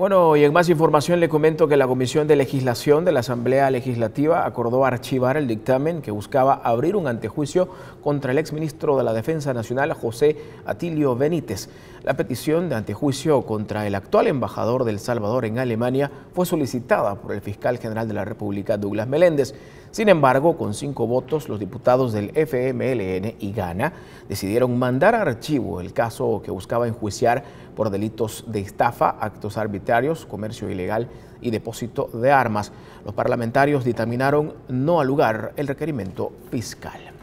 Bueno, y en más información le comento que la Comisión de Legislación de la Asamblea Legislativa acordó archivar el dictamen que buscaba abrir un antejuicio contra el exministro de la Defensa Nacional, José Atilio Benítez. La petición de antejuicio contra el actual embajador del Salvador en Alemania fue solicitada por el fiscal general de la República, Douglas Meléndez. Sin embargo, con cinco votos, los diputados del FMLN y Gana decidieron mandar a archivo el caso que buscaba enjuiciar por delitos de estafa, actos arbitrarios, comercio ilegal y depósito de armas. Los parlamentarios dictaminaron no al lugar el requerimiento fiscal.